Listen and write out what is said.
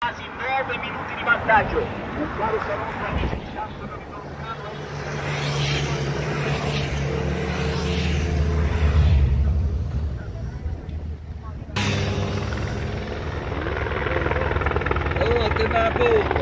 quasi 9 minuti di vantaggio. Un caro saluto amici di Santoro Oh, te la bocca! Bravo!